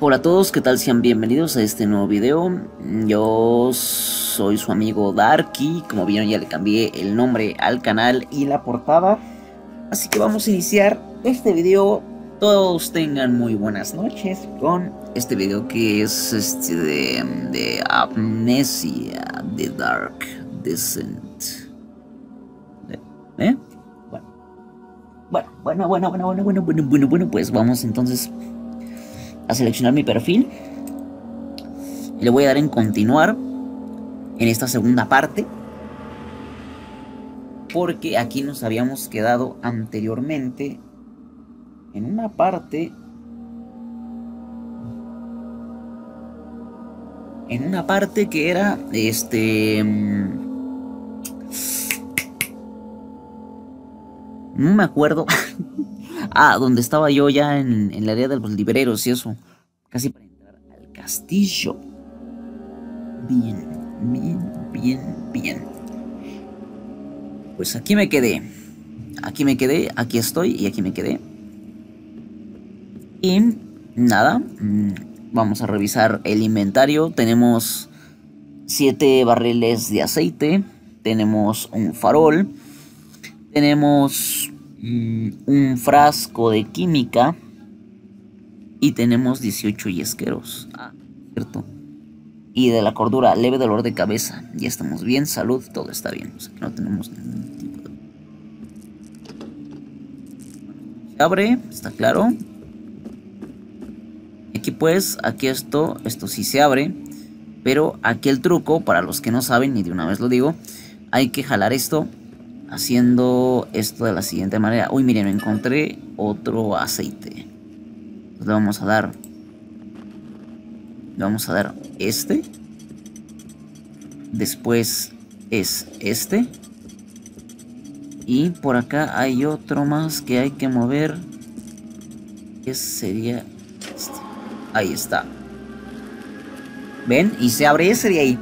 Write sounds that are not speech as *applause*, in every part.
Hola a todos, ¿qué tal? Sean bienvenidos a este nuevo video. Yo soy su amigo Darky, como vieron ya le cambié el nombre al canal y la portada. Así que vamos a iniciar este video. Todos tengan muy buenas noches con este video que es este de, de Amnesia, The Dark Descent. ¿Eh? Bueno. Bueno, bueno, bueno, bueno, bueno, bueno, bueno, bueno, pues vamos entonces a seleccionar mi perfil. Le voy a dar en continuar en esta segunda parte. Porque aquí nos habíamos quedado anteriormente en una parte... En una parte que era este... No me acuerdo. *laughs* ah, donde estaba yo ya en, en, la área de los libreros y eso. Casi para entrar al castillo. Bien, bien, bien, bien. Pues aquí me quedé. Aquí me quedé, aquí estoy y aquí me quedé. Y nada, mm, vamos a revisar el inventario. Tenemos 7 barriles de aceite. Tenemos un farol tenemos un frasco de química y tenemos 18 yesqueros. Ah, cierto. Y de la cordura, leve dolor de cabeza. Ya estamos bien, salud, todo está bien. O sea, que no tenemos ningún tipo de... Se abre, está claro. Aquí pues, aquí esto, esto sí se abre. Pero aquí el truco, para los que no saben, y de una vez lo digo, hay que jalar esto haciendo esto de la siguiente manera. Uy, miren, encontré otro aceite. le vamos a dar... Le vamos a dar este. Después es este. Y por acá hay otro más que hay que mover. Que sería este. Ahí está. ¿Ven? Y se abre ese de ahí.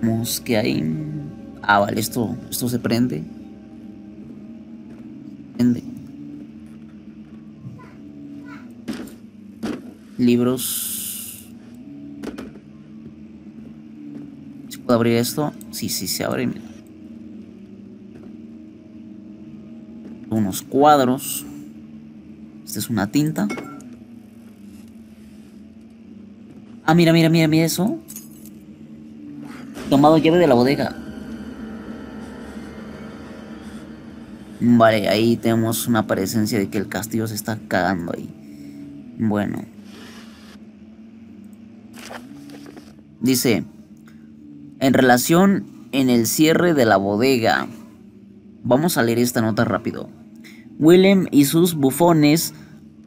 Vemos que hay... Ah, vale, esto, esto se prende. Prende. Libros. ¿Se puede abrir esto? Sí, sí, se abre. Unos cuadros. Esta es una tinta. Ah, mira, mira, mira, mira eso. Tomado llave de la bodega. Vale, ahí tenemos una presencia de que el castillo se está cagando ahí. Bueno. Dice, en relación en el cierre de la bodega. Vamos a leer esta nota rápido. Willem y sus bufones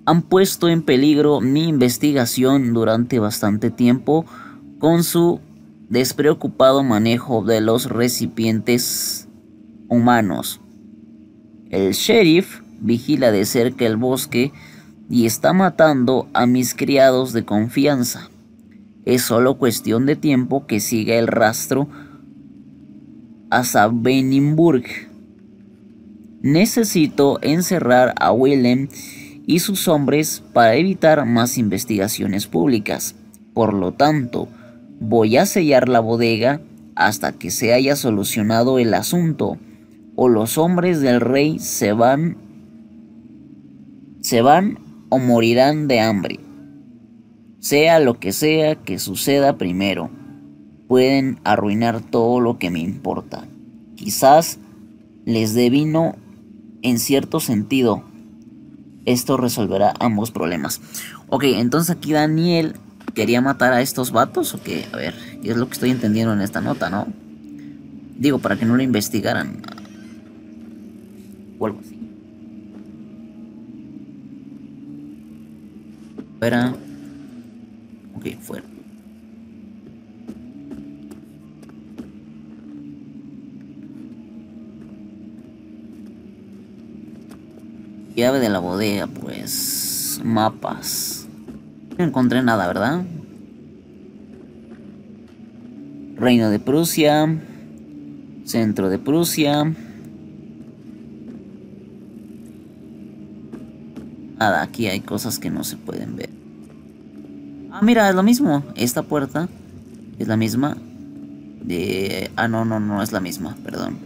han puesto en peligro mi investigación durante bastante tiempo con su despreocupado manejo de los recipientes humanos. El sheriff vigila de cerca el bosque y está matando a mis criados de confianza. Es solo cuestión de tiempo que siga el rastro hasta Benimburg. Necesito encerrar a Willem y sus hombres para evitar más investigaciones públicas. Por lo tanto, voy a sellar la bodega hasta que se haya solucionado el asunto, o los hombres del rey se van se van o morirán de hambre. Sea lo que sea que suceda primero, pueden arruinar todo lo que me importa. Quizás les dé vino en cierto sentido, esto resolverá ambos problemas. Ok, entonces aquí Daniel quería matar a estos vatos o qué? A ver, ¿qué es lo que estoy entendiendo en esta nota, no? Digo, para que no lo investigaran. O algo así. Fuera. Ok, fuera. Llave de la bodega, pues. Mapas. No encontré nada, ¿verdad? Reino de Prusia. Centro de Prusia. Nada, aquí hay cosas que no se pueden ver. Ah, mira, es lo mismo. Esta puerta es la misma. De... Ah, no, no, no es la misma, perdón.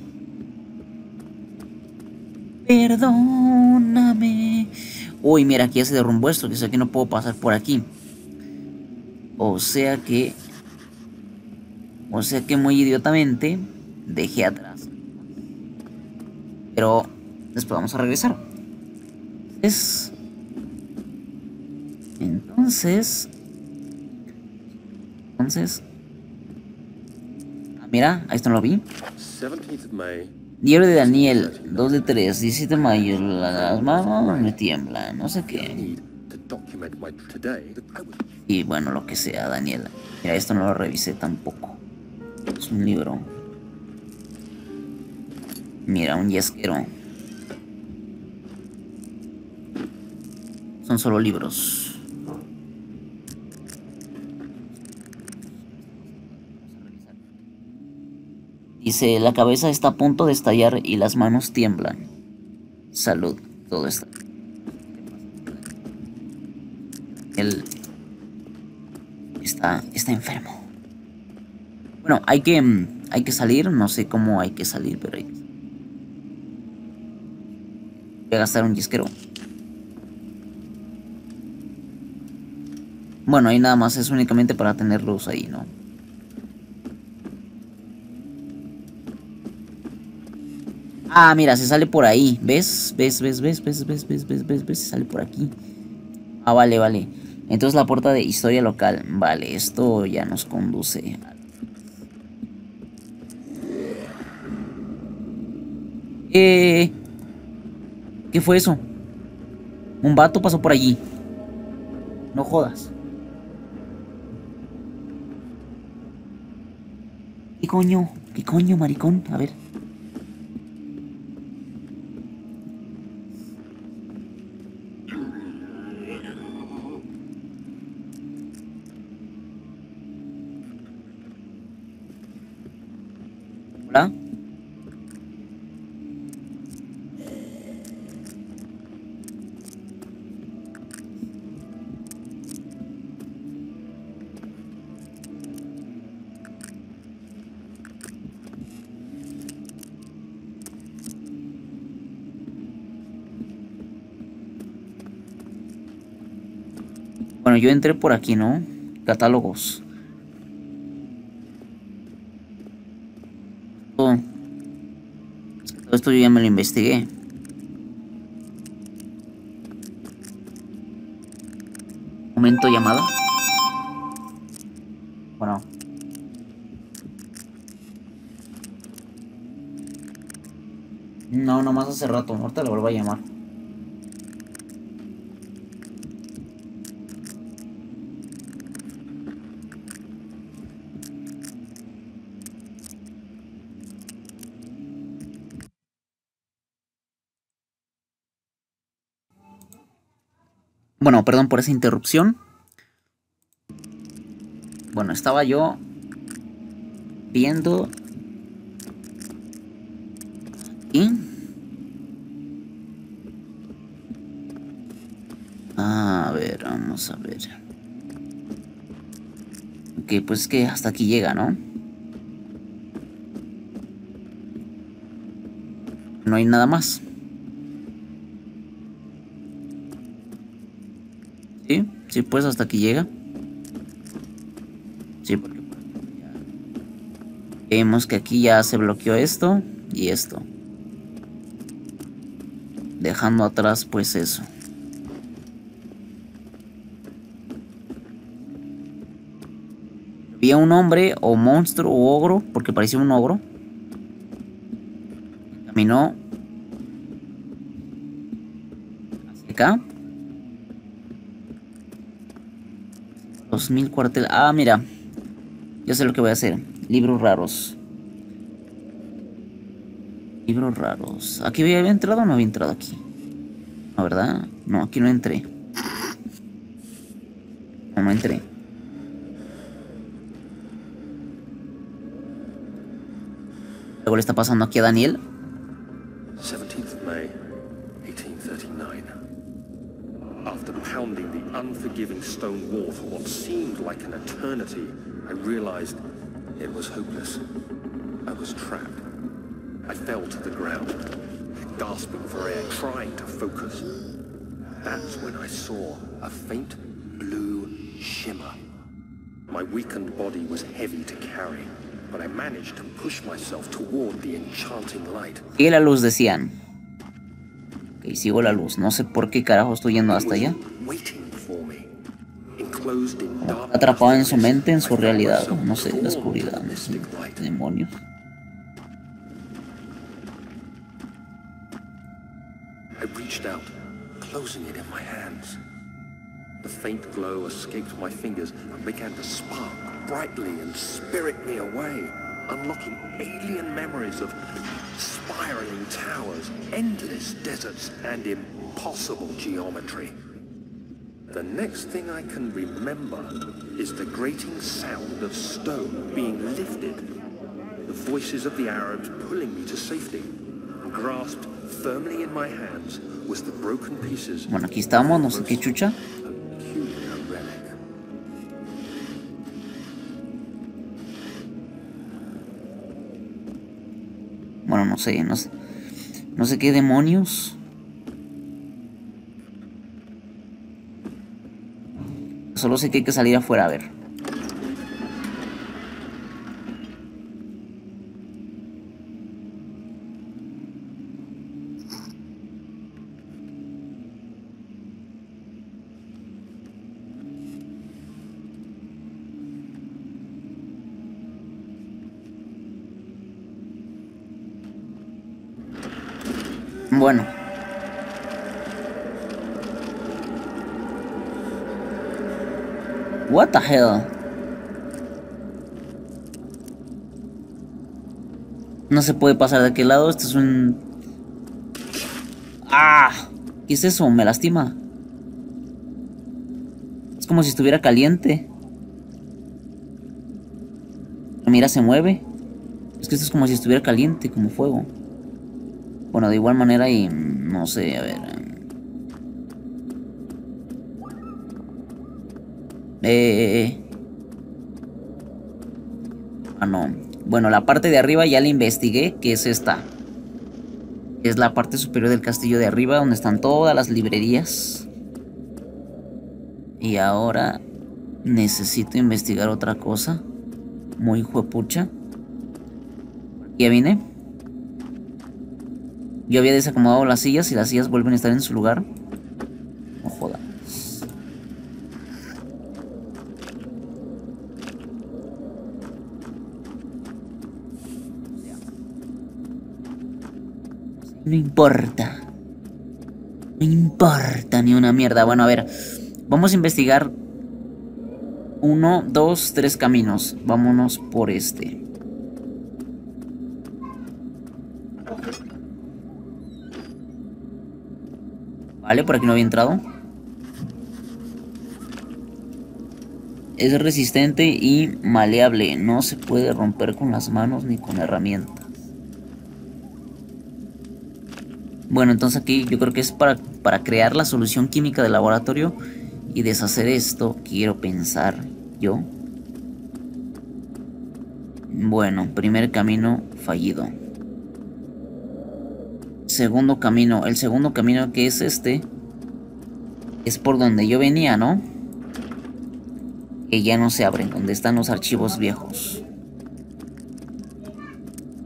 Perdón. Perdóname. Uy, mira, aquí ya se derrumbó esto, que sé que no puedo pasar por aquí. O sea que... O sea que muy idiotamente dejé atrás. Pero después vamos a regresar. Es... Entonces... Entonces... Ah, mira, ahí está lo vi. Diario de Daniel, 2 de 3, 17 de mayo, las manos me tiemblan, no sé qué. Y bueno, lo que sea, Daniel. Mira, esto no lo revisé tampoco. Es un libro. Mira, un yesquero. Son solo libros. Dice, la cabeza está a punto de estallar y las manos tiemblan. Salud, todo está. Él está, está enfermo. Bueno, hay que, hay que salir, no sé cómo hay que salir, pero hay que... Voy a gastar un disquero. Bueno, ahí nada más es únicamente para tener luz ahí, ¿no? Ah, mira, se sale por ahí. ¿Ves? ¿Ves? ¿Ves? ¿Ves? ¿Ves? ¿Ves? ¿Ves? ¿Ves? ¿Ves? ¿Ves? Se sale por aquí. Ah, vale, vale. Entonces la puerta de historia local. Vale, esto ya nos conduce. Eh... ¿Qué fue eso? Un vato pasó por allí. No jodas. ¿Qué coño? ¿Qué coño, maricón? A ver. Bueno, yo entré por aquí, ¿no? Catálogos. Todo, todo esto yo ya me lo investigué. Momento llamada. Bueno. No, nomás hace rato. Ahorita lo vuelvo a llamar. Bueno, perdón por esa interrupción. Bueno, estaba yo viendo... Y... A ver, vamos a ver. Ok, pues que hasta aquí llega, ¿no? No hay nada más. Sí, pues hasta aquí llega. Sí, porque vemos que aquí ya se bloqueó esto y esto. Dejando atrás pues eso. Había un hombre o monstruo o ogro, porque parecía un ogro. Caminó hacia acá. 2000 cuartel. Ah, mira. Ya sé lo que voy a hacer. Libros raros. Libros raros. ¿Aquí había entrado o no había entrado aquí? No, ¿verdad? No, aquí no entré. No, no entré. Luego le está pasando aquí a Daniel. Eternity, I realized it was hopeless. I was trapped. I fell to the ground, gasping for air, trying to focus. That's when I saw a faint blue shimmer. My weakened body was heavy to carry, but I managed to push myself toward the enchanting light. Y la luz decían. Ok, sigo la luz. No sé por qué carajo estoy yendo hasta allá. Waiting for me. Enclosed in dark Atrapado en su mente, en su realidad. No sé, la oscuridad. No sé, demonios. I reached out, closing it in my hands. The faint glow escaped my fingers and began to spark brightly and spirit me away, unlocking alien memories of spiraling towers, endless deserts, and impossible geometry. The next thing I can remember is the grating sound of stone being lifted, the voices of the Arabs pulling me to safety. Grasped firmly in my hands was the broken pieces Bueno, aquí estamos, no sé qué chucha. Bueno, no sé, no sé. No sé qué demonios. Solo sé que hay que salir afuera a ver. Bueno. No se puede pasar de aquel lado, esto es un... ¡Ah! ¿Qué es eso? Me lastima. Es como si estuviera caliente. Mira, se mueve. Es que esto es como si estuviera caliente, como fuego. Bueno, de igual manera y no sé, a ver. Eh. Ah, no. Bueno, la parte de arriba ya la investigué, que es esta. Es la parte superior del castillo de arriba, donde están todas las librerías. Y ahora necesito investigar otra cosa. Muy juepucha. Ya vine. Yo había desacomodado las sillas y las sillas vuelven a estar en su lugar. No joda. No importa. No importa ni una mierda. Bueno, a ver. Vamos a investigar uno, dos, tres caminos. Vámonos por este. Vale, por aquí no había entrado. Es resistente y maleable. No se puede romper con las manos ni con herramientas. Bueno, entonces aquí yo creo que es para, para crear la solución química del laboratorio y deshacer esto, quiero pensar yo. Bueno, primer camino fallido. Segundo camino, el segundo camino que es este, es por donde yo venía, ¿no? Que ya no se abren, donde están los archivos viejos.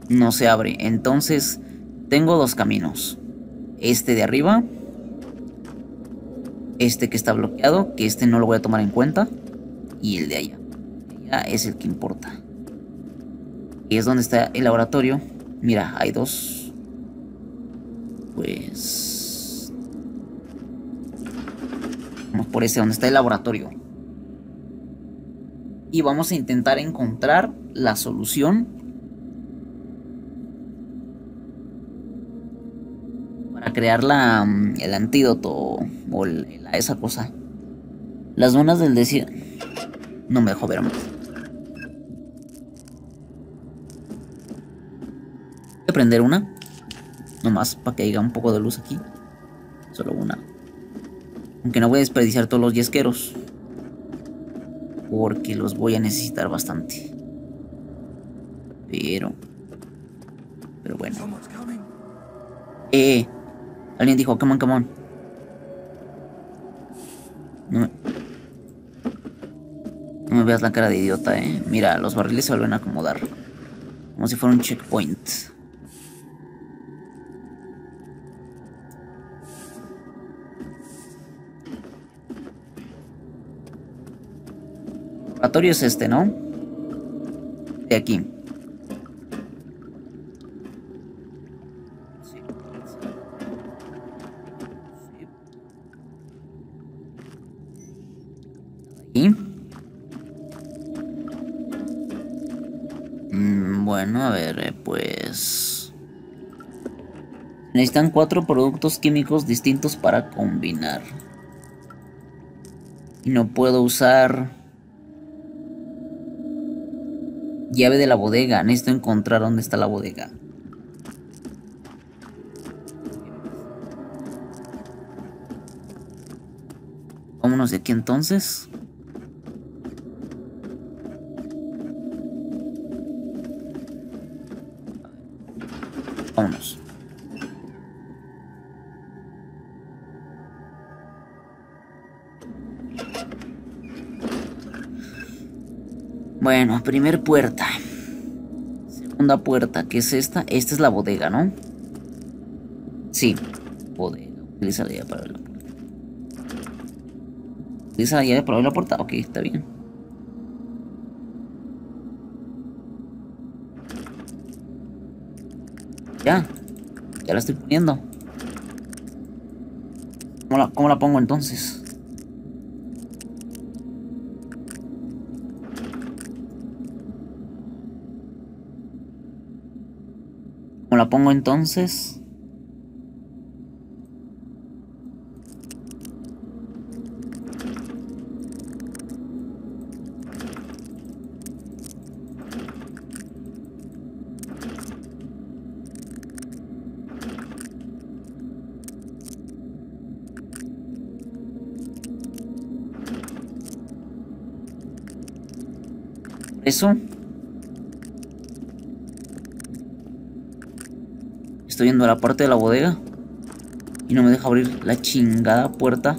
No se abre, entonces tengo dos caminos. Este de arriba. Este que está bloqueado, que este no lo voy a tomar en cuenta. Y el de allá. Es el que importa. Y es donde está el laboratorio. Mira, hay dos. Pues... Vamos por ese, donde está el laboratorio. Y vamos a intentar encontrar la solución para crear la, el antídoto o la- esa cosa. Las donas del desierto. No me dejó ver más. Voy a prender una. Nomás para que haya un poco de luz aquí. Solo una. Aunque no voy a desperdiciar todos los yesqueros. Porque los voy a necesitar bastante. Pero... Pero bueno. Eh, alguien dijo, come on, come on. No me, veas la cara de idiota, eh. Mira, los barriles se vuelven a acomodar. Como si fuera un checkpoint. laboratorio es este, ¿no? De aquí. Necesitan cuatro productos químicos distintos para combinar. Y no puedo usar... Llave de la bodega. Necesito encontrar dónde está la bodega. Vámonos de aquí entonces. Bueno, primer puerta. Segunda puerta, ¿qué es esta? Esta es la bodega, ¿no? Sí, bodega. Utiliza la llave para abrir la puerta. Utiliza la llave para abrir la puerta. Ok, está bien. Ya. Ya la estoy poniendo. ¿Cómo la, cómo la pongo entonces? ¿Cómo la pongo entonces? Eso. Estoy yendo a la parte de la bodega. Y no me deja abrir la chingada puerta.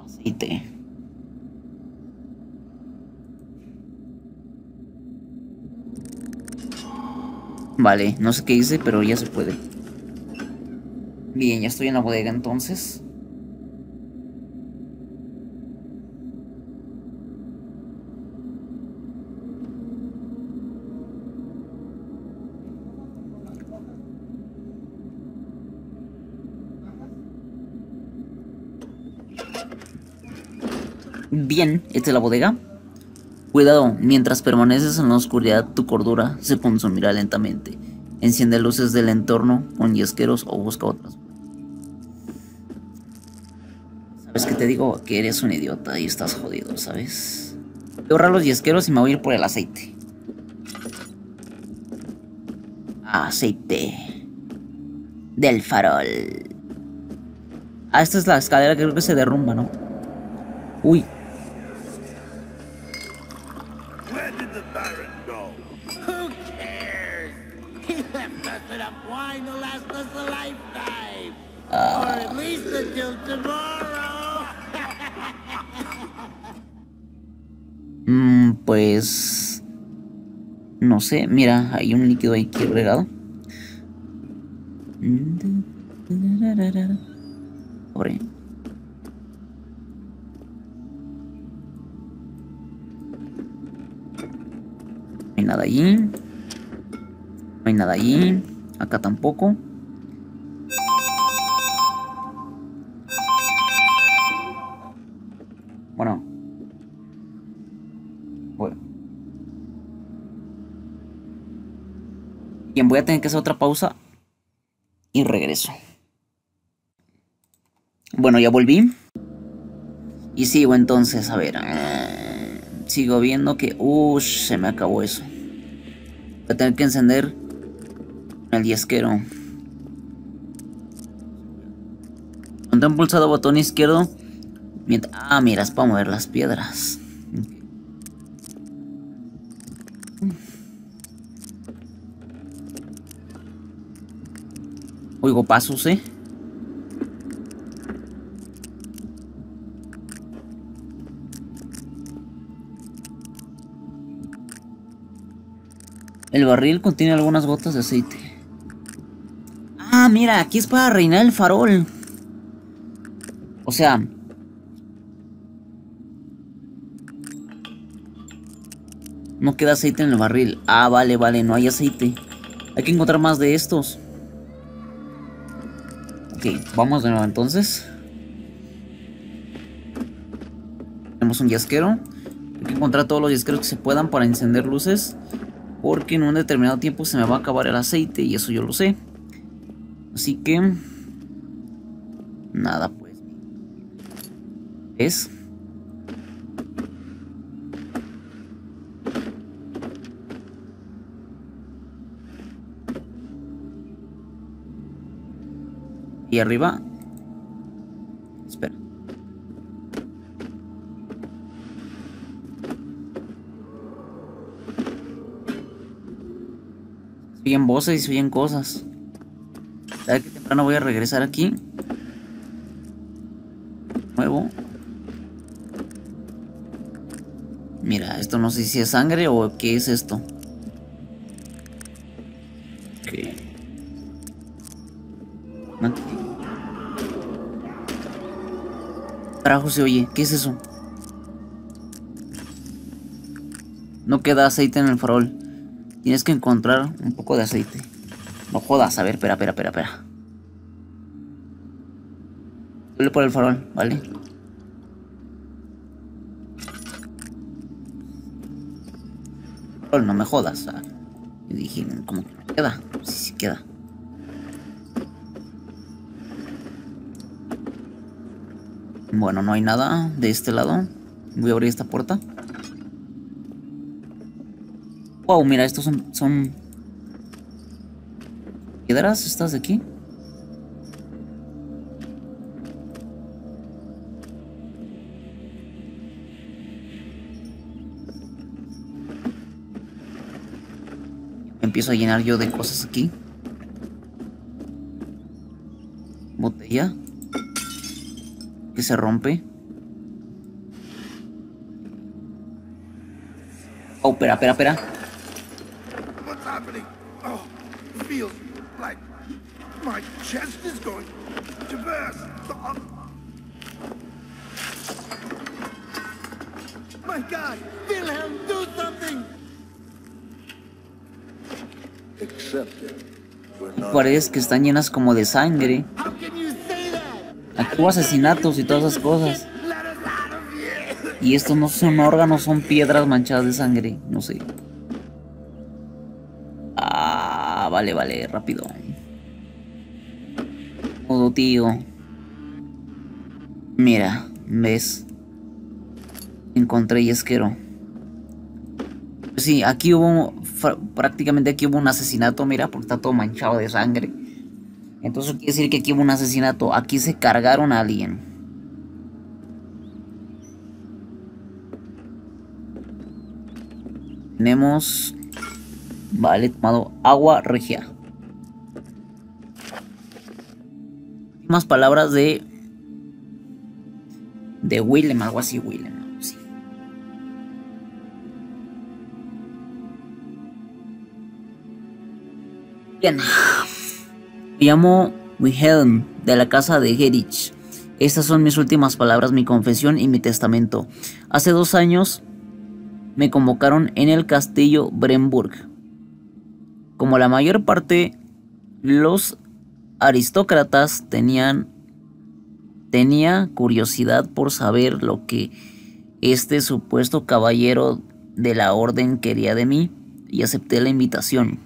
Aceite. Vale, no sé qué hice, pero ya se puede. Bien, ya estoy en la bodega entonces. Bien, esta es la bodega. Cuidado, mientras permaneces en la oscuridad, tu cordura se consumirá lentamente. Enciende luces del entorno con yesqueros o busca otras. ¿Sabes qué te digo? Que eres un idiota y estás jodido, ¿sabes? Voy a ahorrar los yesqueros y me voy a ir por el aceite. Aceite. Del farol. Ah, esta es la escalera que creo que se derrumba, ¿no? Uy, Where did the Baron go? Who cares? He left us enough wine to last us a lifetime. or at least until tomorrow. Mm, pues... No sé, mira, hay un líquido ahí que regado. No hay nada allí. No hay nada allí. Acá tampoco. Bueno. Bueno. Bien, voy a tener que hacer otra pausa. Y regreso. Bueno, ya volví. Y sigo entonces, a ver. sigo viendo que... Ush, se me acabó eso. Voy a tener que encender El yesquero. Mantén pulsado botón izquierdo. Ah, mira, es para mover las piedras. Oigo pasos, ¿eh? El barril contiene algunas gotas de aceite. Ah, mira, aquí es para reinar el farol. O sea... No queda aceite en el barril. Ah, vale, vale, no hay aceite. Hay que encontrar más de estos. Ok, vamos de nuevo entonces. Tenemos un yasquero. Hay que encontrar todos los yasqueros que se puedan para encender luces. Porque en un determinado tiempo se me va a acabar el aceite y eso yo lo sé. Así que... Nada pues. ¿Es? Y arriba. Siguen voces y siguen cosas. ¿Sabes que temprano voy a regresar aquí? Nuevo. Mira, esto no sé si es sangre o qué es esto. Ok. Carajo se oye, ¿qué es eso? No queda aceite en el farol. Tienes que encontrar un poco de aceite. No jodas, a ver, espera, espera, espera, espera. Dale por el farol, ¿vale? No me jodas. Dije, ¿cómo que queda? Sí, sí queda. Bueno, no hay nada de este lado. Voy a abrir esta puerta. Wow, mira, estos son, son piedras estas de aquí. Empiezo a llenar yo de cosas aquí. Botella. Que se rompe. Oh, espera, espera, espera. Chest is going to burst. My God, Wilhelm, do something. Paredes que están llenas como de sangre. Aquí hubo asesinatos y todas esas cosas. Y estos no son órganos, son piedras manchadas de sangre. No sé. Ah, vale, vale, rápido tío. Mira, ¿ves? Encontré yesquero. Sí, aquí hubo... Prácticamente aquí hubo un asesinato, mira, porque está todo manchado de sangre. Entonces quiere decir que aquí hubo un asesinato. Aquí se cargaron a alguien. Tenemos... Vale, tomado agua regia. Palabras de de Willem, algo así, Willem. Bien. Me llamo Wilhelm, de la casa de Herich. Estas son mis últimas palabras, mi confesión y mi testamento. Hace dos años me convocaron en el castillo Bremburg. Como la mayor parte, los aristócratas tenían tenía curiosidad por saber lo que este supuesto caballero de la orden quería de mí y acepté la invitación.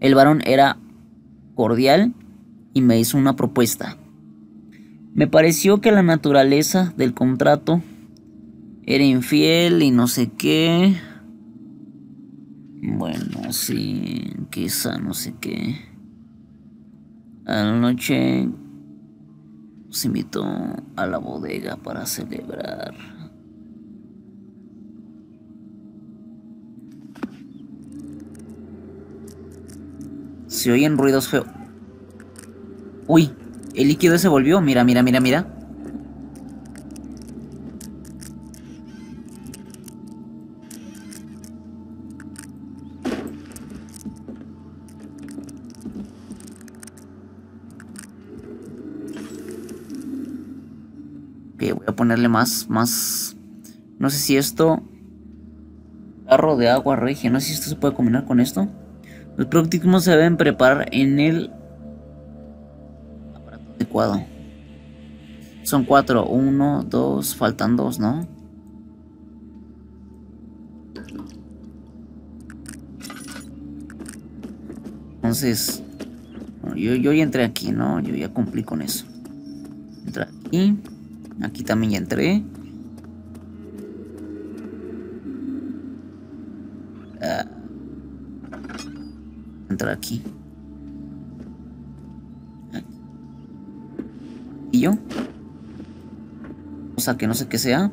El varón era cordial y me hizo una propuesta. Me pareció que la naturaleza del contrato era infiel y no sé qué. Bueno, sí, quizá no sé qué. A la noche se invitó a la bodega para celebrar. Se oyen ruidos feos. Uy, el líquido se volvió. Mira, mira, mira, mira. Voy a ponerle más, más... No sé si esto... Carro de agua regia. No sé si esto se puede combinar con esto. Los productos se deben preparar en el aparato adecuado. Son cuatro. Uno, dos, faltan dos, ¿no? Entonces, yo, yo ya entré aquí, ¿no? Yo ya cumplí con eso. Entra aquí. Aquí también ya entré. Uh, entrar aquí. ¿Y yo? O sea, que no sé qué sea.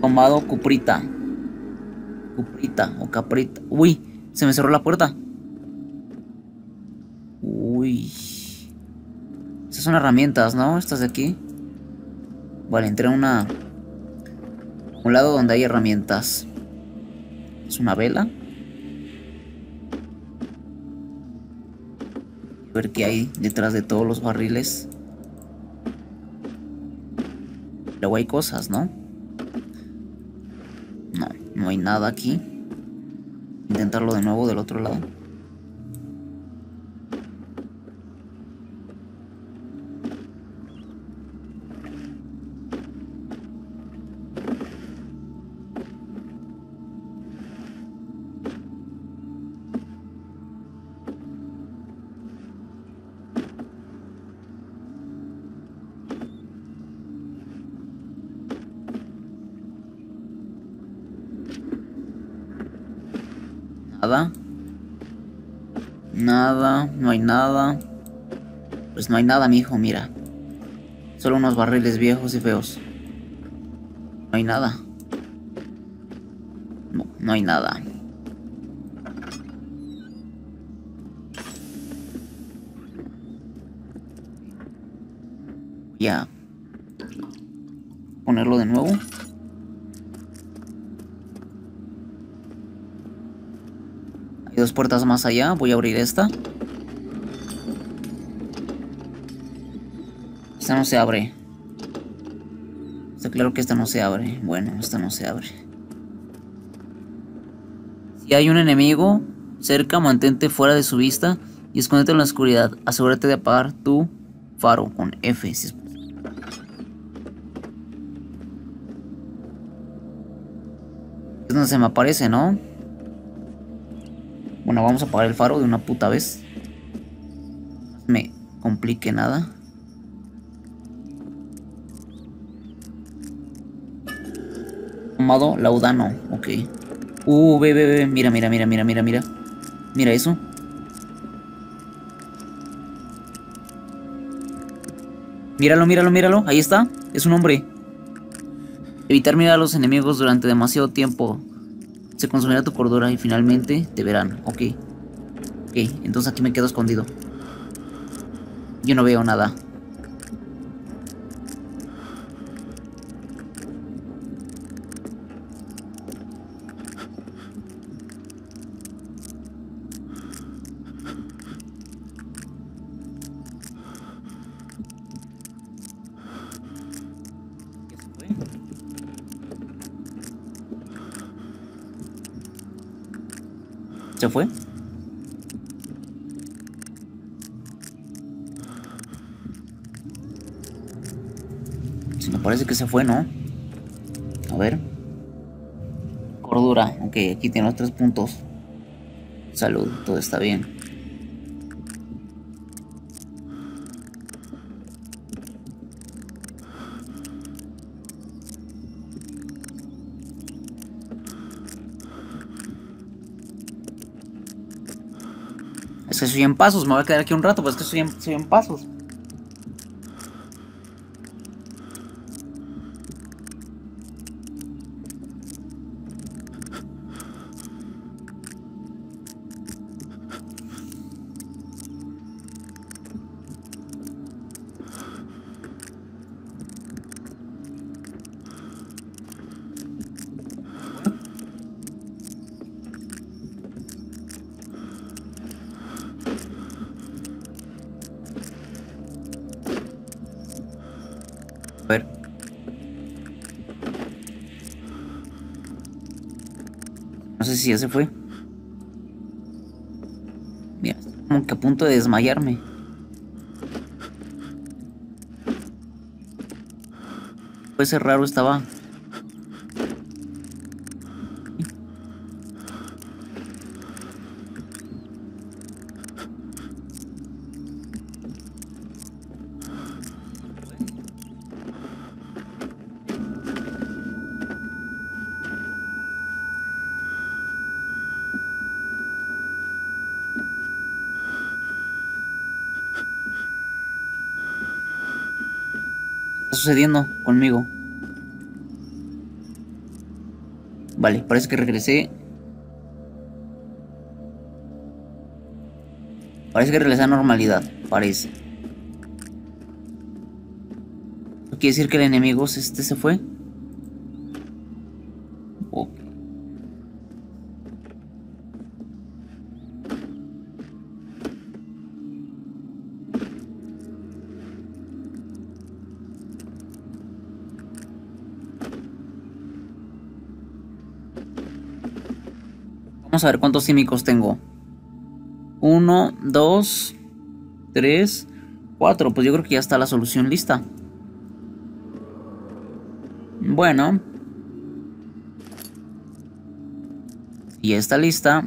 Tomado cuprita. Cuprita o caprita. Uy, se me cerró la puerta. Uy son herramientas, ¿no? Estas de aquí. Vale, entré a una... Un lado donde hay herramientas. Es una vela. A ver qué hay detrás de todos los barriles. Luego hay cosas, ¿no? No, no hay nada aquí. Intentarlo de nuevo del otro lado. Nada, no hay nada. Pues no hay nada, mi hijo, mira. Solo unos barriles viejos y feos. No hay nada. No, no hay nada. Ya. Ponerlo de nuevo. Dos puertas más allá. Voy a abrir esta. Esta no se abre. Está claro que esta no se abre. Bueno, esta no se abre. Si hay un enemigo cerca, mantente fuera de su vista y escóndete en la oscuridad. Asegúrate de apagar tu faro con F. Si es se me aparece, ¿no? Bueno, vamos a apagar el faro de una puta vez. me complique nada. Tomado laudano, ok. Uh, ve, ve, ve, mira, mira, mira, mira, mira, mira. Mira eso. Míralo, míralo, míralo. Ahí está. Es un hombre. Evitar mirar a los enemigos durante demasiado tiempo se consumirá tu cordura y finalmente te verán. Ok. Ok, entonces aquí me quedo escondido. Yo no veo nada. Me parece que se fue, ¿no? A ver. Cordura. Ok, aquí tiene los tres puntos. Salud, todo está bien. Es que soy en pasos, me voy a quedar aquí un rato, pues es que soy en, en pasos. Ver. No sé si ya se fue. Mira, como que a punto de desmayarme. Puede ser raro estaba. Sucediendo conmigo? Vale, parece que regresé. Parece que regresé a normalidad, parece. ¿Quiere decir que el enemigo este se fue? A ver cuántos químicos tengo. Uno, dos, tres, cuatro. Pues yo creo que ya está la solución lista. Bueno. Y está lista.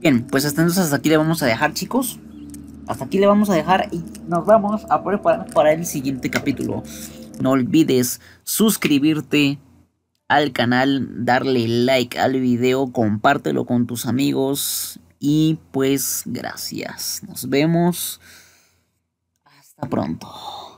Bien, pues entonces hasta aquí le vamos a dejar, chicos. Hasta aquí le vamos a dejar y nos vamos a preparar para el siguiente capítulo. No olvides suscribirte al canal, darle like al video, compártelo con tus amigos y pues gracias. Nos vemos. Hasta pronto.